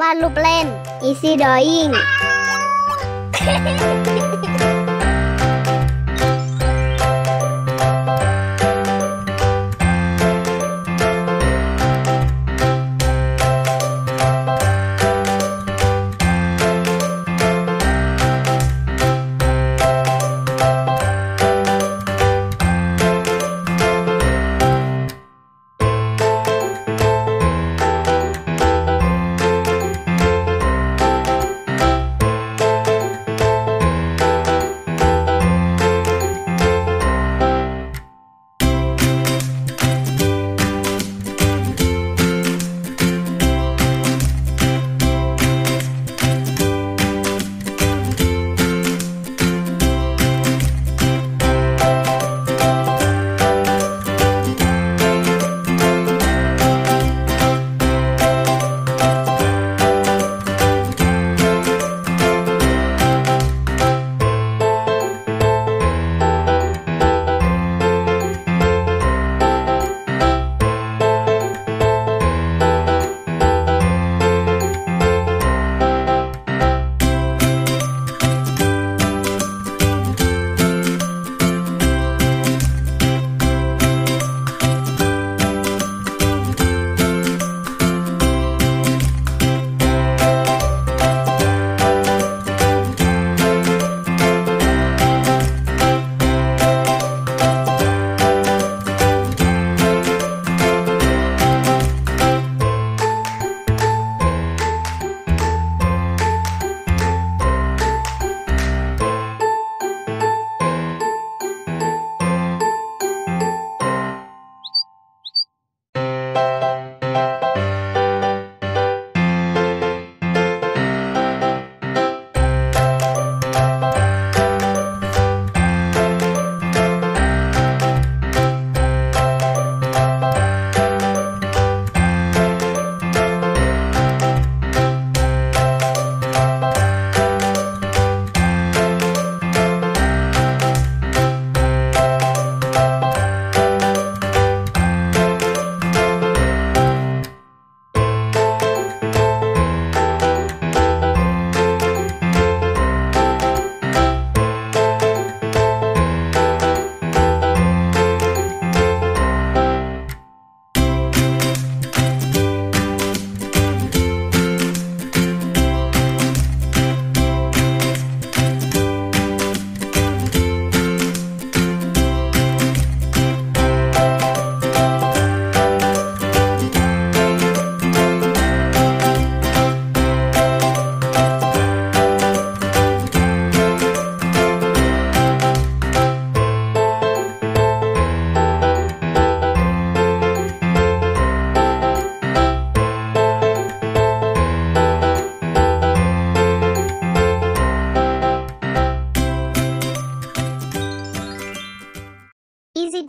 วาดรูปเล่น Easy Drawing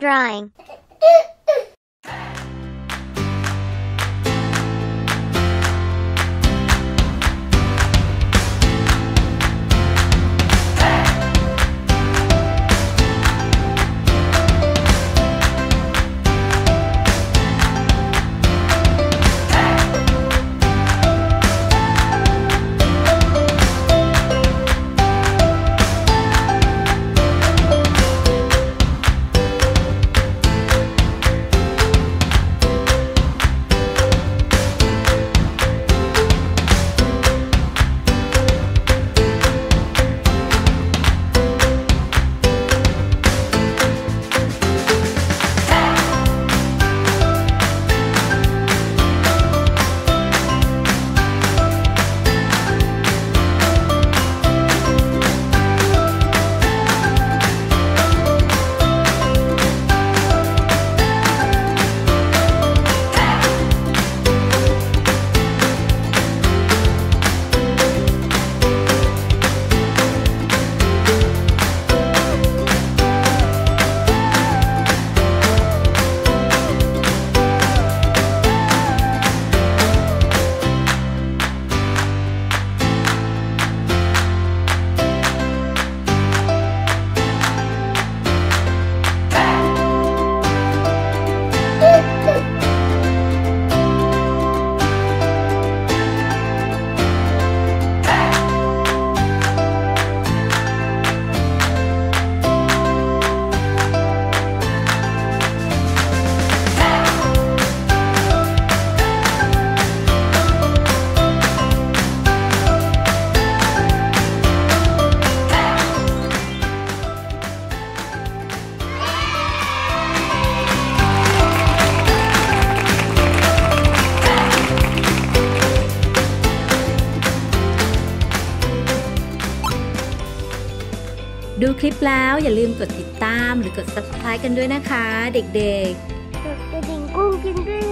'Easy ดูคลิปแล้วอย่าลืมกดติดตามหรือกด subscribe กันด้วยนะคะ เด็กๆ กดกระดิ่งกุ้งกินด้วย